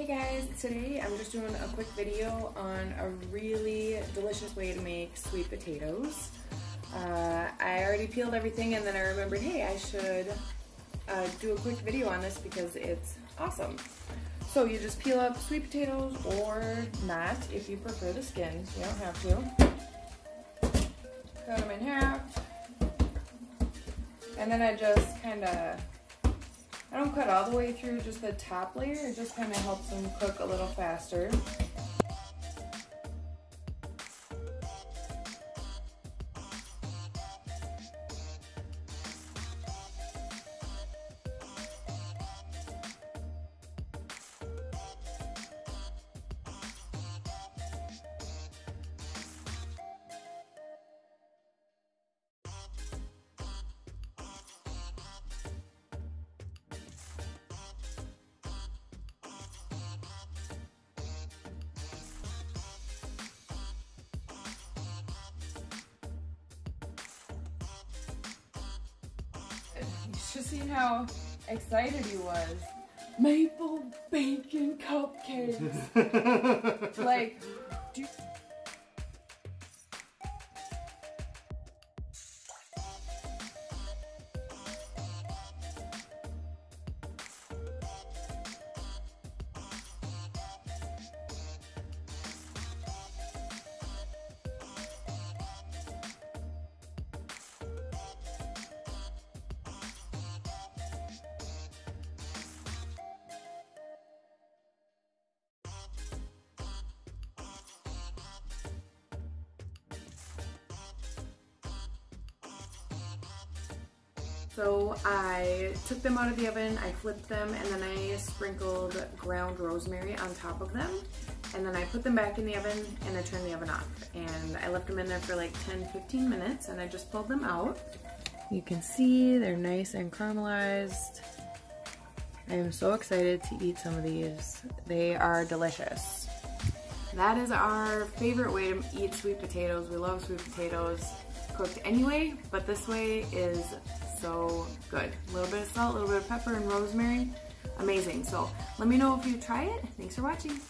Hey guys, today I'm just doing a quick video on a really delicious way to make sweet potatoes. Uh, I already peeled everything and then I remembered, hey, I should uh, do a quick video on this because it's awesome. So you just peel up sweet potatoes or not if you prefer the skins, you don't have to. Cut them in half. And then I just kind of I don't cut all the way through just the top layer, it just kind of helps them cook a little faster. You should see how excited he was. Maple bacon cupcakes. like, do So I took them out of the oven, I flipped them, and then I sprinkled ground rosemary on top of them. And then I put them back in the oven and I turned the oven off. And I left them in there for like 10-15 minutes and I just pulled them out. You can see they're nice and caramelized. I am so excited to eat some of these. They are delicious. That is our favorite way to eat sweet potatoes. We love sweet potatoes cooked anyway, but this way is so good. A little bit of salt, a little bit of pepper and rosemary. Amazing. So let me know if you try it. Thanks for watching.